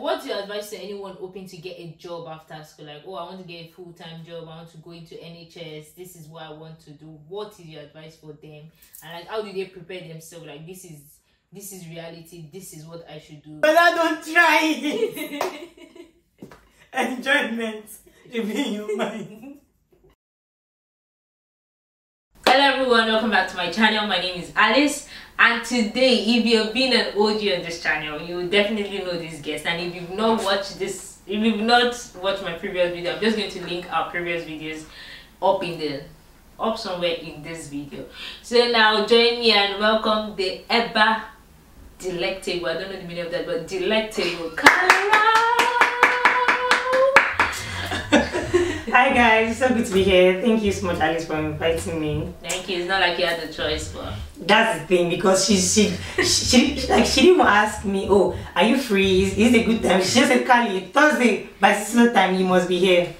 What's your advice to anyone hoping to get a job after school? Like, oh, I want to get a full time job. I want to go into NHS. This is what I want to do. What is your advice for them? And like, how do they prepare themselves? Like, this is this is reality. This is what I should do. But I don't try it. Enjoyment should be mind. Hello everyone, welcome back to my channel. My name is Alice and today if you've been an OG on this channel, you definitely know this guest and if you've not watched this, if you've not watched my previous video, I'm just going to link our previous videos up in the up somewhere in this video. So now join me and welcome the ever delectable, I don't know the meaning of that, but delectable Hi guys, so good to be here. Thank you so much, Alice, for inviting me. Thank you. It's not like you had a choice, but that's the thing because she she she, she like she didn't ask me. Oh, are you free? Is, is it a good time? She just said, "Kale, Thursday by slow time you must be here."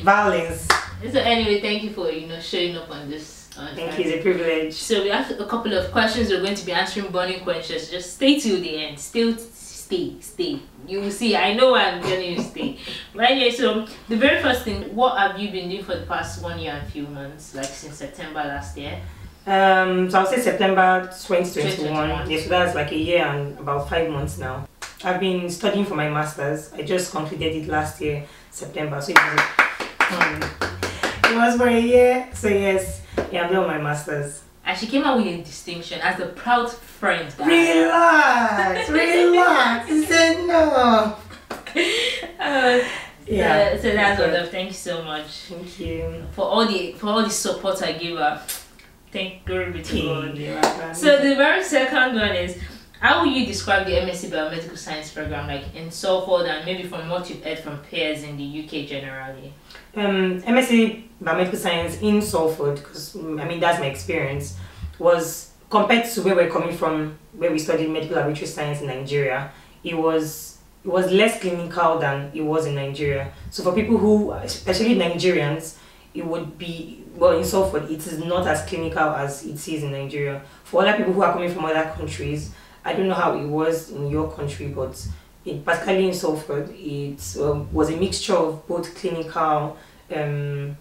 Violence. So anyway, thank you for you know showing up on this. thank you. It's a privilege. So we have a couple of questions. We're going to be answering burning questions. Just stay till the end. Still stay, stay. You will see. I know I'm telling you stay. Right here. So the very first thing, what have you been doing for the past one year and few months, like since September last year? Um, so I'll say September 2021. Yes, so that's like a year and about five months now. I've been studying for my masters. I just completed it last year, September. So it was, um, it was for a year. So yes, yeah, I'm doing my masters and she came out with a distinction as the proud friend. Relax, relax. Said no. Uh, yeah. So, so that's what. Thank you so much. Thank you for all the for all the support I gave her. Thank glory be to God. So the very second one is how would you describe the MSc Biomedical Science program like in Salford and maybe from what you've heard from peers in the UK generally? Um, MSc Biomedical Science in Salford, because I mean that's my experience, was compared to where we're coming from, where we studied medical laboratory science in Nigeria, it was it was less clinical than it was in Nigeria. So for people who, especially Nigerians, it would be well in Salford it is not as clinical as it is in Nigeria. For other people who are coming from other countries, I don't know how it was in your country, but in, particularly in Salford, it um, was a mixture of both clinical, um,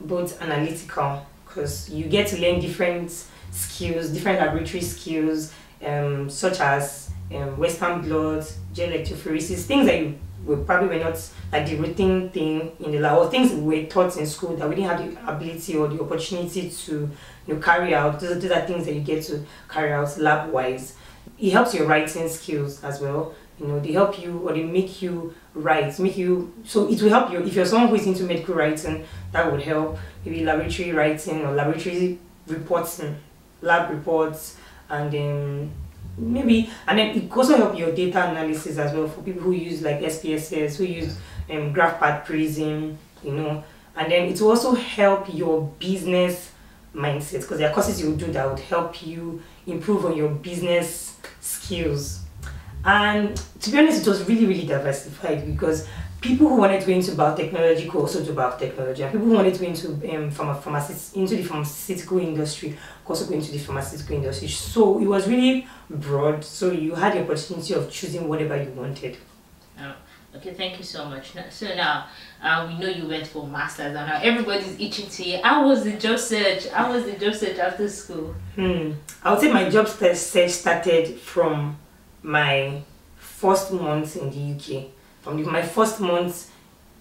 both analytical, because you get to learn different skills, different laboratory skills, um, such as um, Western blot, gel electrophoresis, things that you probably were not like the routine thing in the lab, or things we were taught in school that we didn't have the ability or the opportunity to you know, carry out. Those, those are things that you get to carry out lab wise it helps your writing skills as well. You know, they help you or they make you write, make you so it will help you if you're someone who is into medical writing, that would help. Maybe laboratory writing or laboratory reporting, lab reports, and then maybe and then it also help your data analysis as well for people who use like SPSS, who use um, GraphPad Prism, you know, and then it will also help your business mindset because there are courses you do that would help you improve on your business skills. And to be honest, it was really, really diversified because people who wanted to go into biotechnology could also do biotechnology, and people who wanted to go into um, pharma, pharmacy, into the pharmaceutical industry could also go into the pharmaceutical industry. So it was really broad. So you had the opportunity of choosing whatever you wanted. Oh, okay, thank you so much. So now uh, we know you went for masters, and now everybody's itching to hear. How was the job search? How was the job search after school? Hmm. I would say my job search started from my first month in the UK. From the, my first month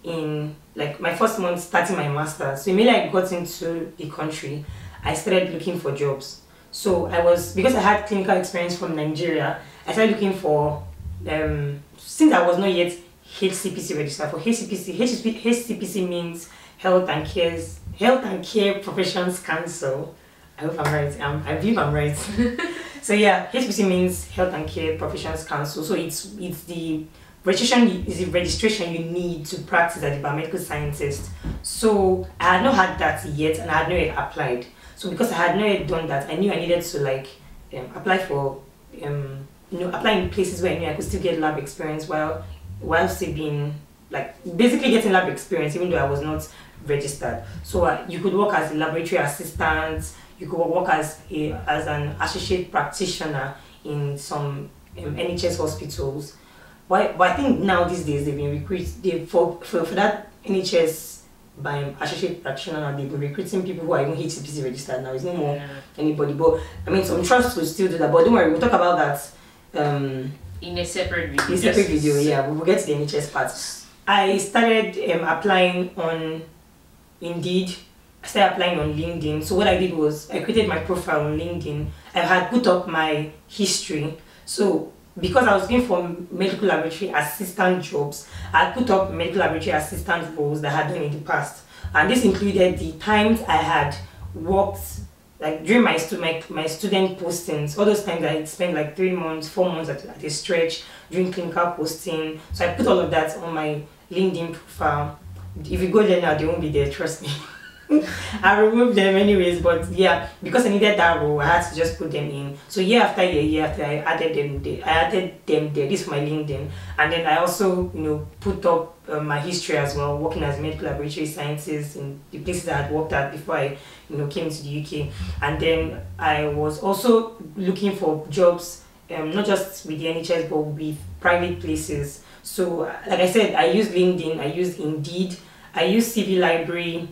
in like my first month starting my master. So immediately I got into the country, I started looking for jobs. So I was because I had clinical experience from Nigeria. I started looking for um, since I was not yet HCPC registered for HCPC. HCPC, HCPC means Health and Cares Health and Care Professions Council. I hope I'm right. Um, I believe I'm right. so yeah, HCPC means Health and Care Professions Council. So it's it's the registration is the registration you need to practice as a biomedical scientist. So I had not had that yet, and I had not yet applied. So because I had not yet done that, I knew I needed to like um, apply for um, you know apply in places where I knew I could still get lab experience while while still being like basically getting lab experience even though I was not registered. So uh, you could work as a laboratory assistant, you could work as a as an associate practitioner in some um, NHS hospitals. why but I think now these days they've been recruit they for, for for that NHS by associate practitioner they've been recruiting people who are even HCPC registered now. It's no more Yeah. anybody. But I mean some trusts will still do that. But don't worry, we'll talk about that um In a separate video. in a separate Just- video, yeah, we will get to the NHS part. I started um, applying on Indeed. I started applying on LinkedIn. So what I did was I created my profile on LinkedIn. I had put up my history. So because I was going for medical laboratory assistant jobs, I put up medical laboratory assistant roles that I had done in the past. And this included the times I had worked like during my, stu- my, my student postings, all those times I spent like three months, four months at, at a stretch doing clinical posting. So I put all of that on my LinkedIn profile. If you go there now, they won't be there, trust me. I removed them anyways, but yeah, because I needed that role, I had to just put them in. So year after year, year after I added them there. I added them there. This is my LinkedIn, and then I also you know put up uh, my history as well, working as medical laboratory scientist in the places I had worked at before I you know came to the UK, and then I was also looking for jobs, um, not just with the NHS but with private places. So like I said, I used LinkedIn, I used Indeed, I used CV Library.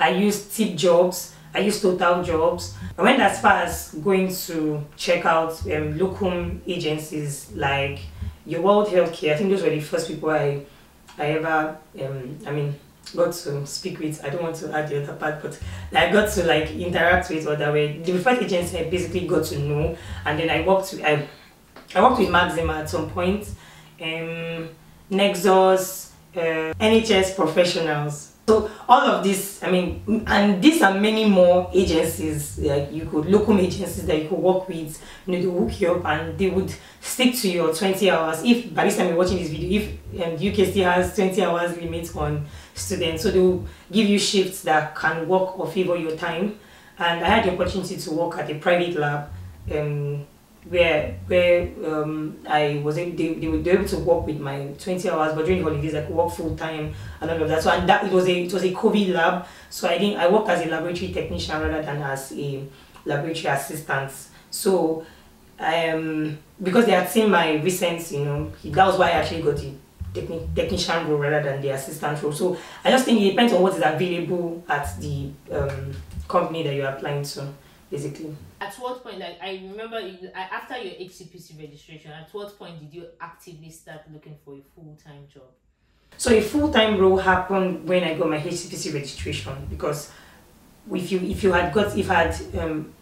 I used Tip Jobs, I used Total Jobs. I went as far as going to check out um, locum agencies like Your World Healthcare. I think those were the first people I, I ever, um, I mean, got to speak with. I don't want to add the other part, but I got to like interact with or that way. The first agency I basically got to know, and then I worked with, I, I worked with Maxima at some point, um, Nexus, uh, NHS professionals. So all of this, I mean, and these are many more agencies like you could local agencies that you could work with. You know, they hook you up and they would stick to your 20 hours. If by this time you're watching this video, if um, UK still has 20 hours limit on students, so they will give you shifts that can work or favor your time. And I had the opportunity to work at a private lab. Um, where where um, I was able, they, they were able to work with my 20 hours but during holidays I could work full time and all of that. So and that it was a it was a COVID lab. So I didn't I worked as a laboratory technician rather than as a laboratory assistant. So um because they had seen my recent you know that was why I actually got the techni- technician role rather than the assistant role. So I just think it depends on what is available at the um, company that you're applying to basically At what point, like I remember, you- after your HCPC registration, at what point did you actively start looking for a full time job? So a full time role happened when I got my HCPC registration because if you if you had got if I had um,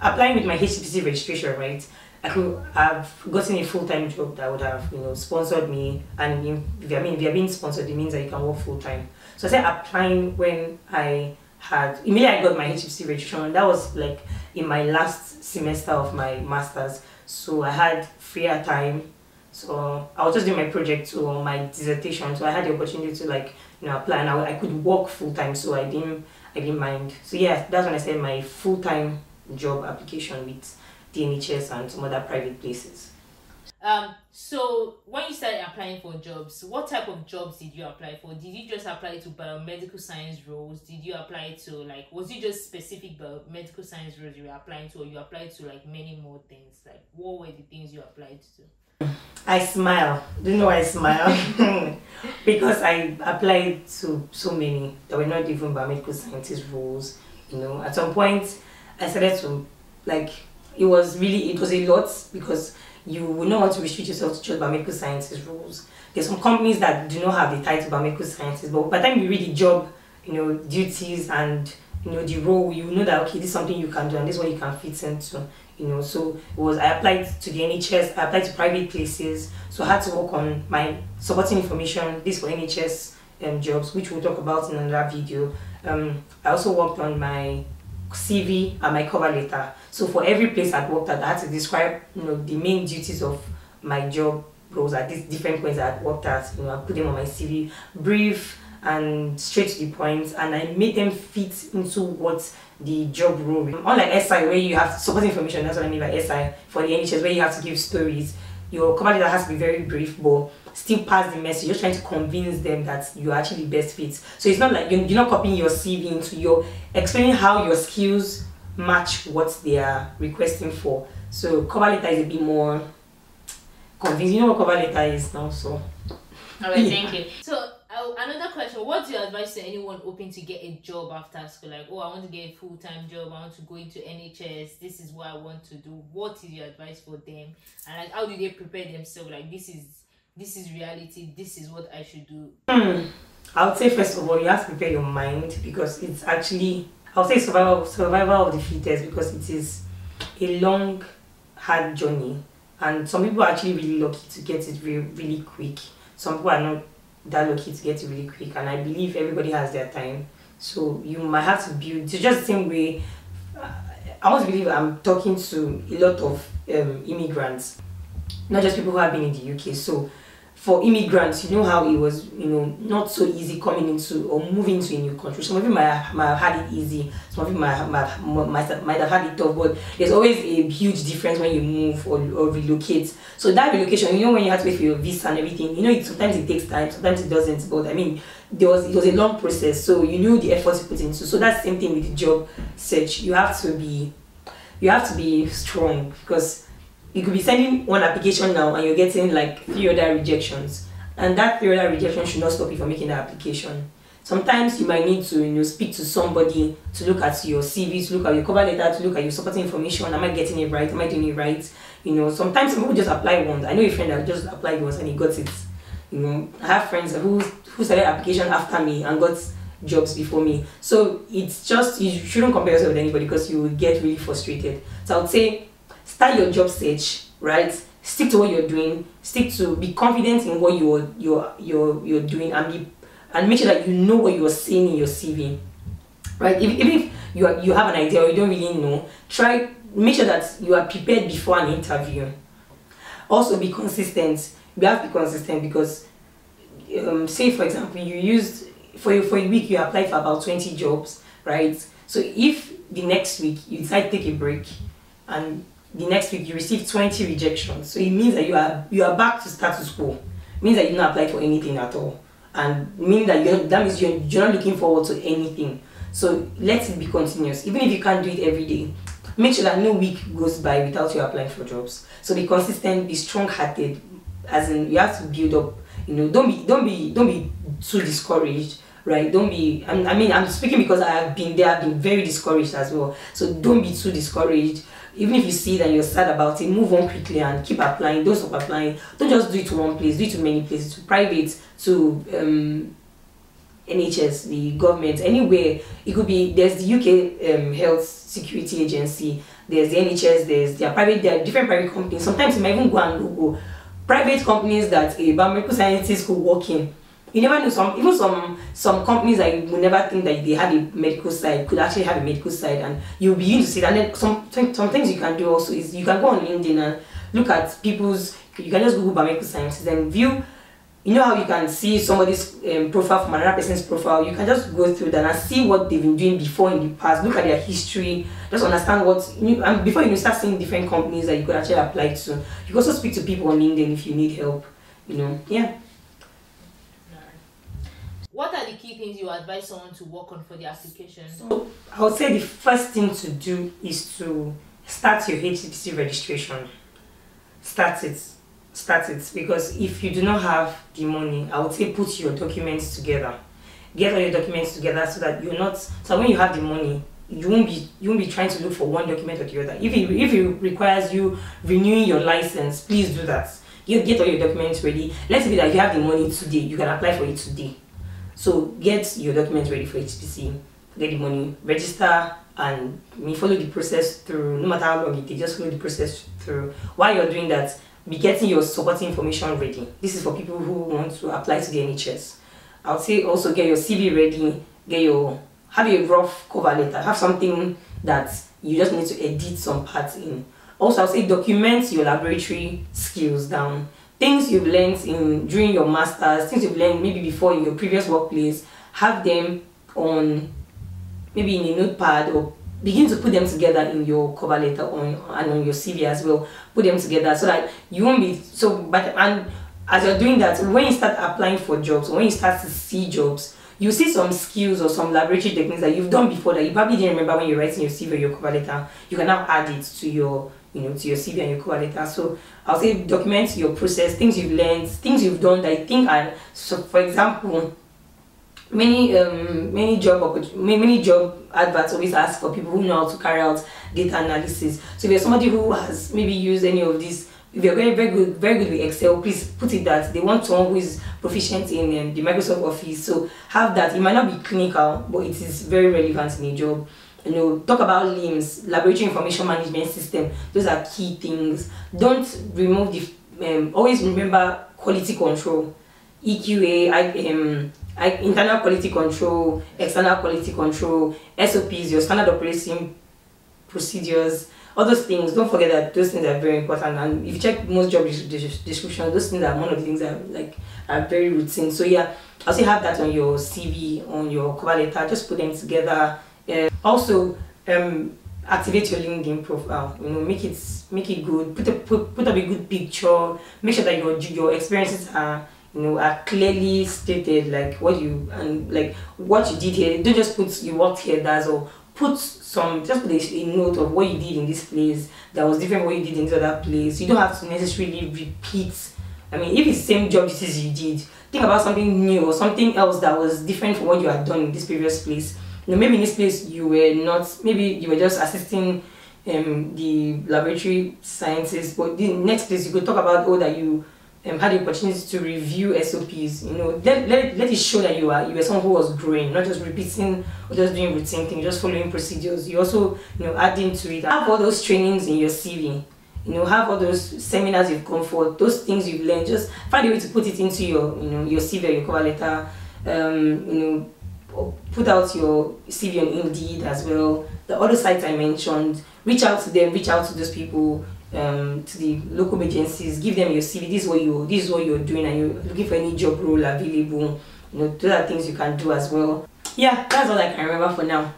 applying with my HCPC registration right, I could have gotten a full time job that would have you know sponsored me and if, I mean if you're being sponsored it means that you can work full time. So I said applying when I had immediately I got my HCPC registration that was like in my last semester of my masters. So I had freer time so I was just doing my project or my dissertation. So I had the opportunity to like you know apply, and I, I could work full time. So I didn't I didn't mind. So yeah, that's when I started my full time job application with the NHS and some other private places. Um, so when you started applying for jobs, what type of jobs did you apply for? Did you just apply to biomedical science roles? Did you apply to like was it just specific biomedical science roles you were applying to, or you applied to like many more things? Like what were the things you applied to? I smile. Do you know I smile? because I applied to so many that were not even biomedical scientist roles. You know, at some point I started to like it was really it was a lot because you will not want to restrict yourself to just biomedical sciences roles. There's some companies that do not have the title biomedical sciences, but by the time you read the job, you know, duties and you know the role, you know that okay, this is something you can do and this is what you can fit into. You know, so it was I applied to the NHS, I applied to private places, so I had to work on my supporting information, this for NHS um, jobs, which we'll talk about in another video. Um, I also worked on my CV and my cover letter. So for every place I'd worked at, I had to describe, you know, the main duties of my job roles at these different points I'd worked at. You know, I put them on my CV, brief and straight to the point, and I made them fit into what the job role. Unlike SI, where you have supporting information, that's what I mean by SI for the NHS, where you have to give stories. Your cover letter has to be very brief, but still pass the message. You're trying to convince them that you are actually best fit. So it's not like you're, you're not copying your CV into your explaining how your skills match what they are requesting for. So cover letter is a bit more convince you know what cover letter is now so. All right thank you. So uh, another question. What's your advice to anyone hoping to get a job after school? Like oh i want to get a full-time job. I want to go into nhs this is what i want to do. What is your advice for them? And like how do they prepare themselves? Like this is this is reality this is what i should do. Hmm. i would say first of all you have to prepare your mind because it's actually i would say survival survival of the fittest because it is a long hard journey. And some people are actually really lucky to get it really, really quick. Some people are not that lucky to get it really quick. And i believe everybody has their time. So you might have to build it's just the same way i to believe i'm talking to a lot of um, immigrants not just people who have been in the uk so for immigrants, you know how it was, you know, not so easy coming into or moving to a new country. Some of you might, might have had it easy, some of you might, might, might, might have had it tough, but there's always a huge difference when you move or, or relocate. So that relocation, you know, when you have to wait for your visa and everything, you know, it, sometimes it takes time, sometimes it doesn't, but I mean, there was it was a long process, so you knew the effort you put into. So that's the same thing with the job search. You have to be, you have to be strong because you could be sending one application now and you're getting like three other rejections. And that three other rejection should not stop you from making the application. Sometimes you might need to you know speak to somebody to look at your cv to look at your cover letter to look at your supporting information. Am i getting it right? Am i doing it right? You know sometimes people just apply once. I know a friend that just applied once and he got it. You know i have friends who who started application after me and got jobs before me. So it's just you shouldn't compare yourself with anybody because you will get really frustrated. So i would say start your job search, right? Stick to what you're doing. Stick to be confident in what you're you're you're you're doing and be and make sure that you know what you're saying in your CV. Right? If, even if you are, you have an idea or you don't really know, try make sure that you are prepared before an interview. Also be consistent. You have to be consistent because um, say for example you used for for a week you applied for about 20 jobs, right? So if the next week you decide to take a break and the next week you receive 20 rejections. So it means that you are you are back to status quo. It means that you not applied for anything at all. And meaning that you that means you're, you're not looking forward to anything. So let it be continuous. Even if you can't do it every day, make sure that no week goes by without you applying for jobs. So be consistent, be strong hearted. As in you have to build up, you know, don't be don't be don't be too discouraged right? Don't be, I mean, I'm speaking because I have been there, I've been very discouraged as well. So don't be too discouraged even if you see that you're sad about it, move on quickly and keep applying. Don't stop applying. Don't just do it to one place. Do it to many places. To private, to um, NHS, the government, anywhere. It could be there's the UK um, Health Security Agency. There's the NHS. There's there are private. There are different private companies. Sometimes you might even go and Google private companies that a biomedical scientist could work in you never know some even some some companies that you would never think that they have a medical side could actually have a medical side and you'll begin to see that. And then some some things you can do also is you can go on LinkedIn and look at people's you can just Google biomedical sciences and view you know how you can see somebody's um, profile from another person's profile? You can just go through that and see what they've been doing before in the past. Look at their history. Just understand what you and before you start seeing different companies that you could actually apply to. You can also speak to people on linkedin if you need help you know? Yeah what are the key things you advise someone to work on for the application? So I would say the first thing to do is to start your HCPC registration. Start it. Start it because if you do not have the money, I would say put your documents together. Get all your documents together so that you're not so when you have the money, you won't be you won't be trying to look for one document or the other. If it if it requires you renewing your license, please do that. You get all your documents ready. Let's say that you have the money today, you can apply for it today so get your documents ready for HPC, get the money, register, and me follow the process through. No matter how long it takes, just follow the process through. While you're doing that, be getting your supporting information ready. This is for people who want to apply to the NHS. I would say also get your CV ready, get your have a rough cover letter, have something that you just need to edit some parts in. Also, I'll say document your laboratory skills down things you've learned in during your masters, things you've learned maybe before in your previous workplace, have them on maybe in a notepad or begin to put them together in your cover letter on and on your CV as well. Put them together so that you won't be so but and as you're doing that, when you start applying for jobs, when you start to see jobs, you see some skills or some laboratory techniques that you've done before that you probably didn't remember when you're writing your CV or your cover letter. You can now add it to your you know, to your CV and your cover letter. So I'll say document your process, things you've learned, things you've done that I think are so. For example, many um, many job many job adverts always ask for people who know how to carry out data analysis. So if you're somebody who has maybe used any of these, if you're very very good very good with Excel, please put it that they want someone who is proficient in um, the Microsoft Office. So have that. It might not be clinical, but it is very relevant in a job you know talk about LIMS laboratory information management system those are key things. Don't remove the um, always remember quality control. Eqa I, um, I, internal quality control external quality control sops your standard operating procedures all those things. Don't forget that those things are very important. And if you check most job descriptions those things are one of the things that like are very routine. So yeah also have that on your cv on your cover letter. Just put them together uh, also, um, activate your LinkedIn profile. You know, make it make it good. Put a, put put up a good picture. Make sure that your your experiences are you know are clearly stated, like what you and like what you did here. Don't just put you worked here. That's all. Put some just put a, a note of what you did in this place that was different what you did in this other place. You don't have to necessarily repeat. I mean, if it's the same job duties you did, think about something new or something else that was different from what you had done in this previous place know, maybe in this place you were not, maybe you were just assisting um, the laboratory sciences, but the next place you could talk about all that you um, had the opportunity to review SOPs. You know, let, let, let it show that you are you were someone who was growing, not just repeating or just doing routine things, just following procedures. You also, you know, adding to it. Have all those trainings in your CV. You know, have all those seminars you've gone for, those things you've learned. Just find a way to put it into your, you know, your CV your cover letter. Um, you know, put out your CV on Indeed as well. The other sites I mentioned, reach out to them, reach out to those people, um, to the local agencies, give them your CV. This is what you this is what you're doing, and you're looking for any job role available. You know, those are things you can do as well. Yeah, that's all I can remember for now.